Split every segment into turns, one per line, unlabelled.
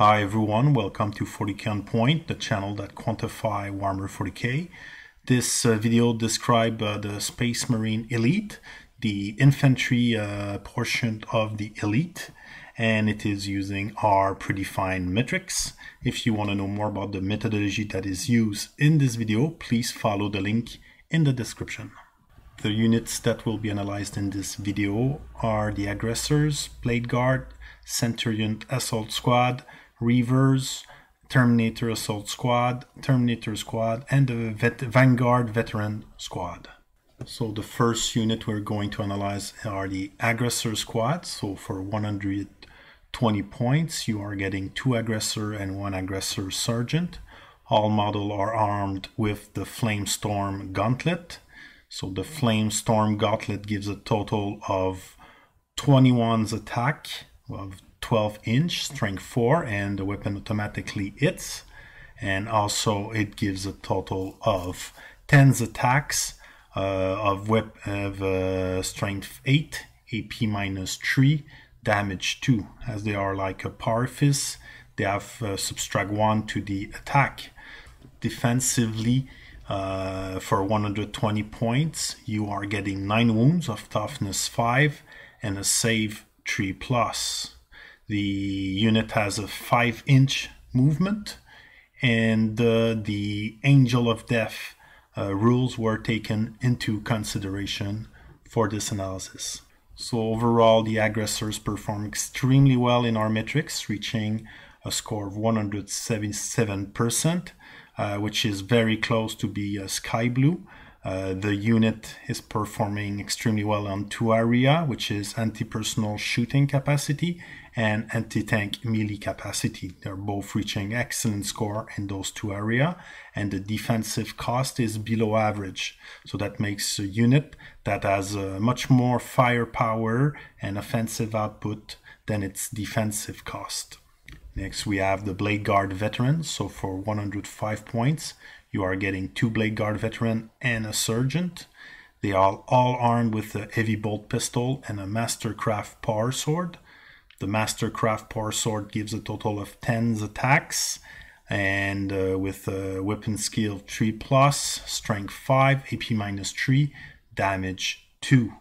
Hi everyone, welcome to 40k on Point, the channel that quantify Warhammer 40k. This uh, video describe uh, the Space Marine Elite, the infantry uh, portion of the Elite, and it is using our predefined metrics. If you want to know more about the methodology that is used in this video, please follow the link in the description. The units that will be analyzed in this video are the Aggressors, Blade Guard, Centurion Assault Squad, Reivers, Terminator Assault Squad, Terminator Squad, and the Vet Vanguard Veteran Squad. So the first unit we're going to analyze are the Aggressor Squad. So for 120 points, you are getting two Aggressor and one Aggressor Sergeant. All model are armed with the Flamestorm Gauntlet. So the Flamestorm Gauntlet gives a total of 21's attack of 12 inch, strength 4, and the weapon automatically hits. And also it gives a total of 10 attacks uh, of, wep- of uh, strength 8, AP minus 3, damage 2. As they are like a fist, they have uh, subtract 1 to the attack. Defensively, uh, for 120 points, you are getting 9 wounds of toughness 5 and a save 3 plus. The unit has a 5 inch movement, and uh, the Angel of Death uh, rules were taken into consideration for this analysis. So, overall, the aggressors perform extremely well in our metrics, reaching a score of 177%, uh, which is very close to be a sky blue. Uh, the unit is performing extremely well on two area, which is anti-personal shooting capacity and anti-tank melee capacity. They're both reaching excellent score in those two area, and the defensive cost is below average. So that makes a unit that has uh, much more firepower and offensive output than its defensive cost. Next, we have the Blade Guard Veterans. So for 105 points, you are getting two Blade Guard Veteran and a Sergeant. They are all armed with a heavy bolt pistol and a Mastercraft Power Sword. The Mastercraft Power Sword gives a total of 10 attacks and uh, with a weapon skill 3 plus, strength 5, AP minus 3, damage 2.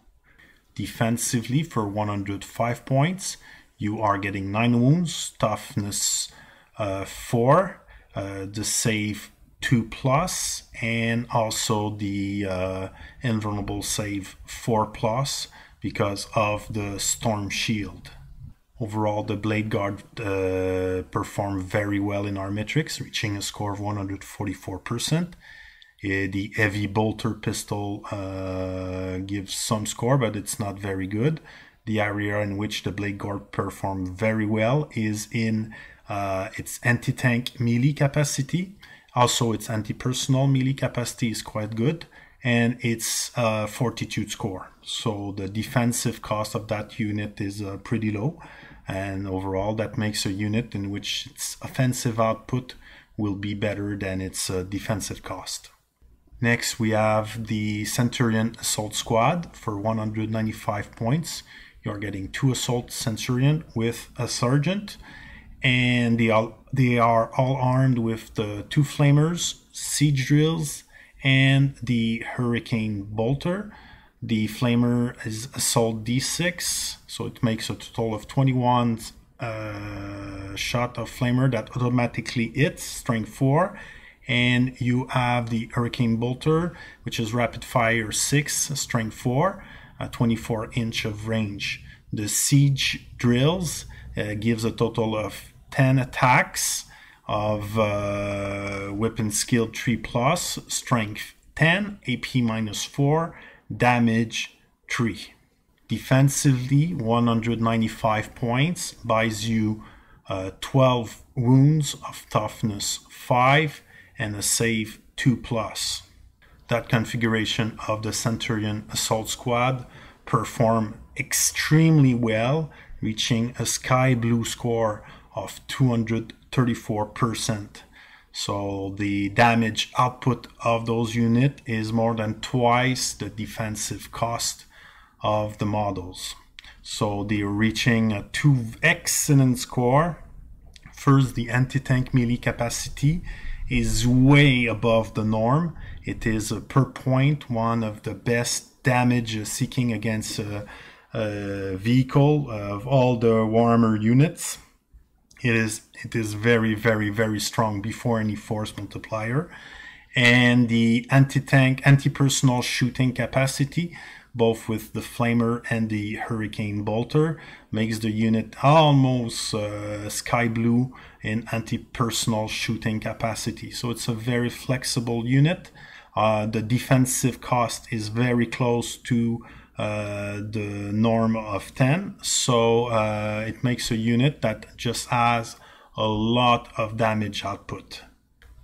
Defensively for 105 points, you are getting 9 wounds, toughness uh, 4, uh, the save 2 plus, and also the uh, invulnerable save 4 plus because of the storm shield. Overall, the Blade Guard uh, performed very well in our metrics, reaching a score of 144%. Uh, the heavy bolter pistol uh, gives some score, but it's not very good the area in which the Blade Guard performed very well is in uh, its anti-tank melee capacity. Also, its anti-personal melee capacity is quite good, and its uh, fortitude score. So the defensive cost of that unit is uh, pretty low, and overall, that makes a unit in which its offensive output will be better than its uh, defensive cost. Next, we have the Centurion Assault Squad for 195 points you're getting two assault centurion with a sergeant, and the they are all armed with the two flamers, siege drills, and the hurricane bolter. The flamer is assault d6, so it makes a total of 21 uh, shot of flamer that automatically hits, strength 4. And you have the hurricane bolter, which is rapid fire 6, strength 4 a 24 inch of range. The siege drills uh, gives a total of 10 attacks of uh, weapon skill 3 plus, strength 10, AP minus 4, damage 3. Defensively, 195 points buys you uh, 12 wounds of toughness 5 and a save 2 plus that configuration of the Centurion Assault Squad performed extremely well, reaching a sky blue score of 234%. So the damage output of those units is more than twice the defensive cost of the models. So they're reaching a two excellent score First, the anti-tank melee capacity is way above the norm. It is uh, per point one of the best damage seeking against a, a vehicle of all the warmer units. It is it is very very very strong before any force multiplier, and the anti-tank anti-personal shooting capacity both with the Flamer and the Hurricane Bolter, makes the unit almost uh, sky blue in anti-personal shooting capacity. So it's a very flexible unit. Uh, the defensive cost is very close to uh, the norm of 10. So uh, it makes a unit that just has a lot of damage output.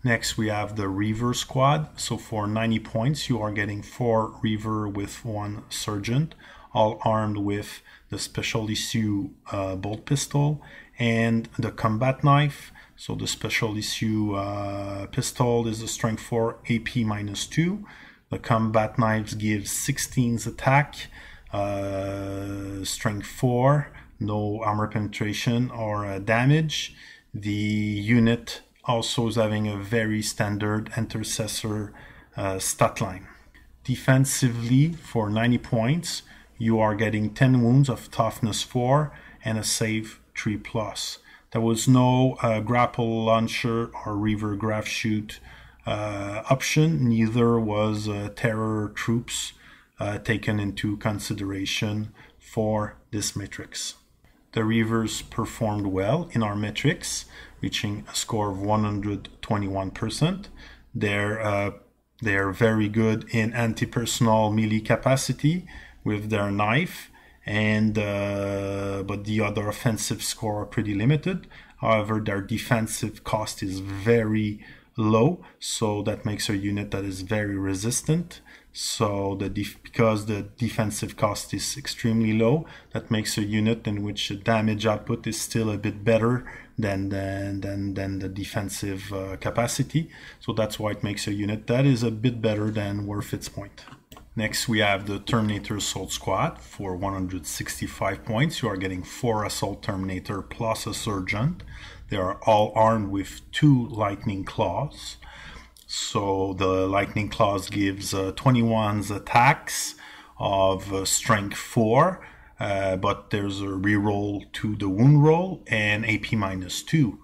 Next, we have the Reiver squad. So for 90 points, you are getting four Reiver with one Sergeant, all armed with the special issue uh, bolt pistol and the combat knife. So the special issue uh, pistol is a strength 4 AP minus 2. The combat knives gives 16's attack, uh, strength 4, no armor penetration or uh, damage. The unit also is having a very standard intercessor uh, stat line. Defensively, for 90 points, you are getting 10 wounds of toughness 4 and a save 3 plus. There was no uh, grapple launcher or reiver grav chute option, neither was uh, terror troops uh, taken into consideration for this matrix. The Reivers performed well in our metrics, reaching a score of 121%. They're uh, they're very good in anti-personal melee capacity with their knife, and uh, but the other offensive score are pretty limited. However, their defensive cost is very low, so that makes a unit that is very resistant. So the because the defensive cost is extremely low, that makes a unit in which the damage output is still a bit better than than than, than the defensive uh, capacity. So that's why it makes a unit that is a bit better than worth its point. Next, we have the Terminator Assault Squad for 165 points. You are getting four Assault Terminator plus a Sergeant. They are all armed with two Lightning Claws. So the Lightning Claws gives uh, 21's attacks of uh, Strength 4, uh, but there's a reroll to the wound roll and AP minus 2.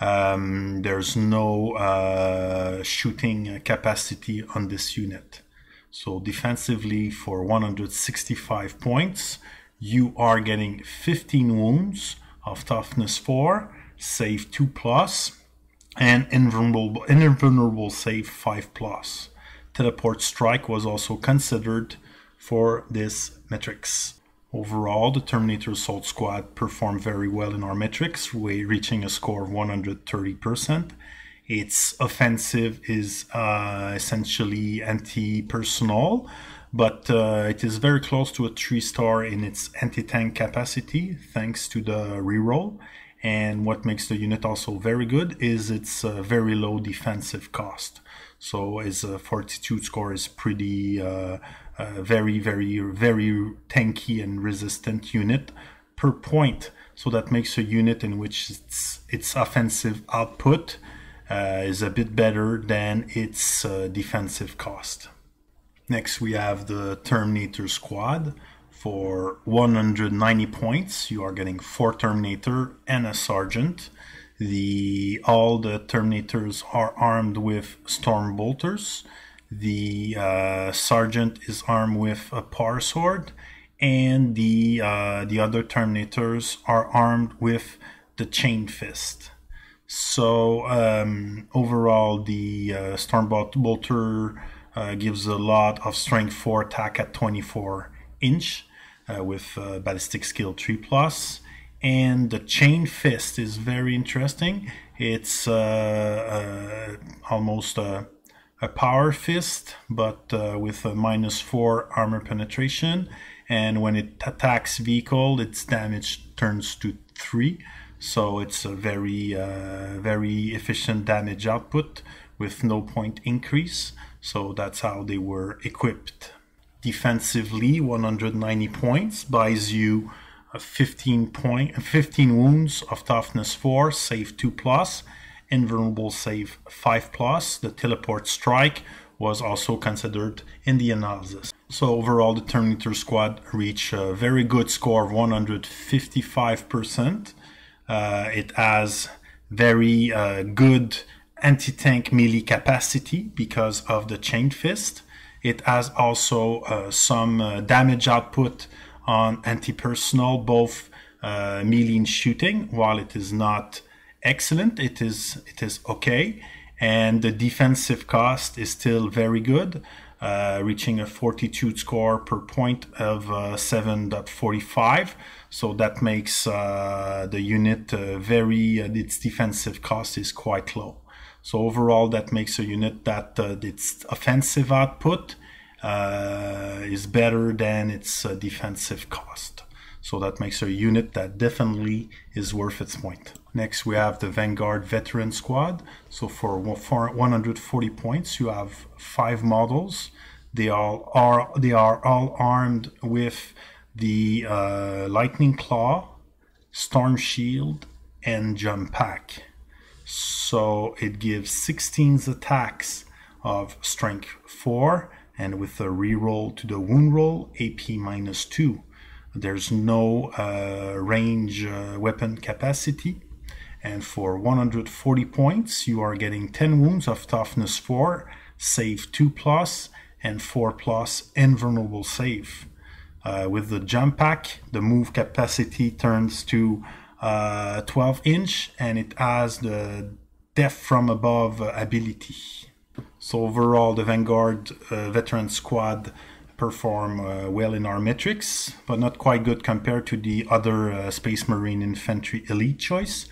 Um, there's no uh, shooting capacity on this unit. So defensively for 165 points, you are getting 15 wounds of toughness 4, save 2 plus, and invulnerable, invulnerable save 5 plus. Teleport strike was also considered for this metrics. Overall, the Terminator Assault Squad performed very well in our metrics, reaching a score of 130%. Its offensive is uh, essentially anti-personal, but uh, it is very close to a 3-star in its anti-tank capacity, thanks to the reroll and what makes the unit also very good is its uh, very low defensive cost. So its uh, fortitude score is pretty uh, uh, very, very, very tanky and resistant unit per point. So that makes a unit in which its, its offensive output uh, is a bit better than its uh, defensive cost. Next, we have the Terminator Squad for 190 points you are getting four terminator and a sergeant. The all the terminators are armed with storm bolters the uh, sergeant is armed with a power sword. And the uh, the other terminators are armed with the chain fist. So um, overall the uh, storm bolter uh, gives a lot of strength for attack at 24 inch uh, with uh, ballistic skill 3 plus. And the chain fist is very interesting. It's uh, uh almost a, a, power fist but uh, with a minus 4 armor penetration. And when it attacks vehicle its damage turns to 3 so it's a very very efficient damage output with no point increase. So that's how they were equipped defensively 190 points. Buys you 15 point 15 wounds of toughness 4 save 2 plus. Invulnerable save 5 plus. The teleport strike was also considered in the analysis. So overall the terminator squad reached a very good score of 155% uh, it has very uh, good anti-tank melee capacity because of the chain fist it has also uh, some uh, damage output on anti-personal, both uh, melee and shooting. While it is not excellent, it is it is okay, and the defensive cost is still very good, uh, reaching a 42 score per point of uh, 7.45. So that makes uh, the unit very its defensive cost is quite low. So overall, that makes a unit that uh, its offensive output uh, is better than its uh, defensive cost. So that makes a unit that definitely is worth its point. Next, we have the Vanguard Veteran Squad. So for, for 140 points, you have five models. They all are they are all armed with the uh, Lightning Claw, Storm Shield, and Jump Pack. So it gives 16 attacks of strength 4 and with a reroll to the wound roll, AP minus 2. There's no uh, range uh, weapon capacity. And for 140 points, you are getting 10 wounds of toughness 4, save 2 plus, and 4 plus invulnerable save. Uh, with the jump pack, the move capacity turns to uh, 12 inch and it has the death from above ability. So overall, the Vanguard uh, veteran squad perform uh, well in our metrics, but not quite good compared to the other uh, Space Marine Infantry Elite choice.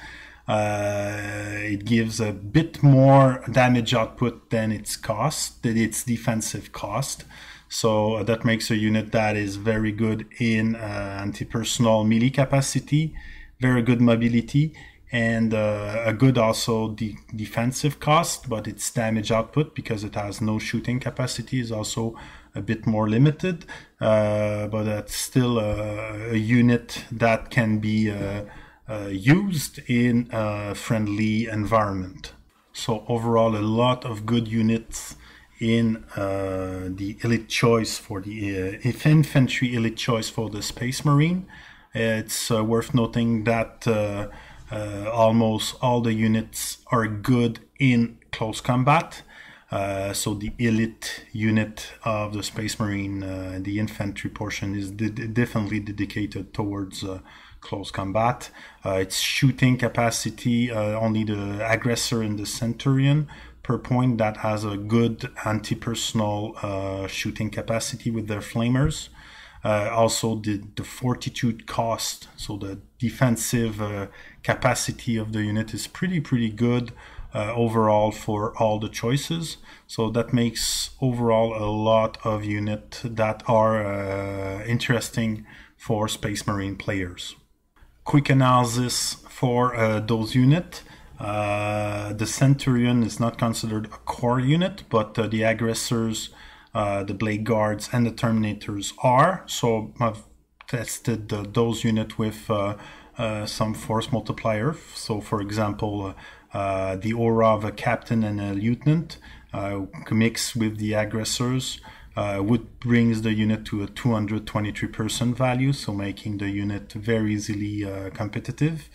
Uh, it gives a bit more damage output than its cost, than its defensive cost. So uh, that makes a unit that is very good in uh, anti-personal melee capacity, very good mobility, and uh, a good also the defensive cost, but its damage output because it has no shooting capacity is also a bit more limited. Uh, but that's still a, a, unit that can be uh, uh used in a friendly environment. So overall, a lot of good units in uh, the elite choice for the uh, infantry elite choice for the Space Marine. It's worth noting that uh, almost all the units are good in close combat. Uh, so the elite unit of the Space Marine, uh, the infantry portion, is definitely dedicated towards uh, close combat. Uh, its shooting capacity, uh, only the aggressor and the Centurion per point that has a good anti-personal shooting capacity with their flamers. Uh, also, the, the fortitude cost, so the defensive uh, capacity of the unit is pretty, pretty good uh, overall for all the choices. So that makes overall a lot of units that are uh, interesting for Space Marine players. Quick analysis for uh, those units. Uh, the Centurion is not considered a core unit, but the aggressors uh, the Blade Guards and the Terminators are. So I've tested the, those unit with uh, uh, some force multiplier. So for example, uh, uh, the aura of a captain and a lieutenant mixed with the aggressors would brings the unit to a 223% value, so making the unit very easily competitive.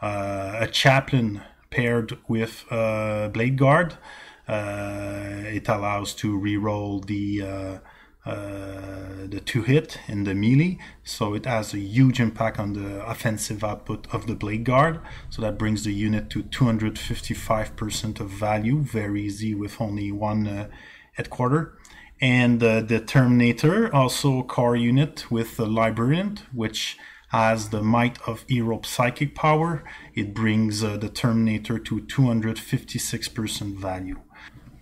a chaplain paired with a blade guard uh, it allows to re-roll the uh, uh, the two hit in the melee, so it has a huge impact on the offensive output of the blade guard. So that brings the unit to 255% of value, very easy with only one uh, headquarter. And uh, the Terminator, also core unit with the Librarian, which has the might of Hero psychic power. It brings uh, the Terminator to 256% value.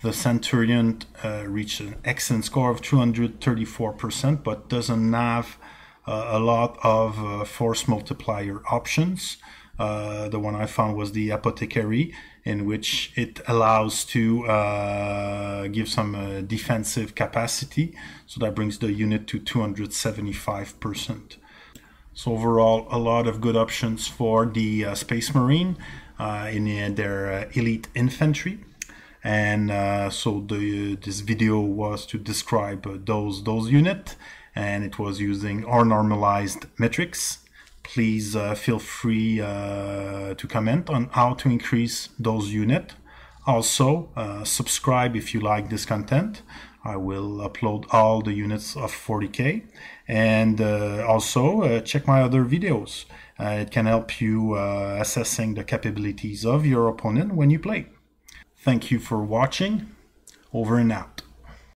The Centurion uh, reached an excellent score of 234%, but doesn't have uh, a lot of uh, force multiplier options. Uh, the one I found was the Apothecary, in which it allows to uh, give some uh, defensive capacity. So that brings the unit to 275%. So overall, a lot of good options for the Space Marine in their elite infantry. And uh, so the this video was to describe uh, those those unit, and it was using our normalized metrics. Please feel free to comment on how to increase those unit. Also, subscribe if you like this content. I will upload all the units of 40K and uh, also uh, check my other videos. Uh, it can help you uh, assessing the capabilities of your opponent when you play. Thank you for watching. Over and out.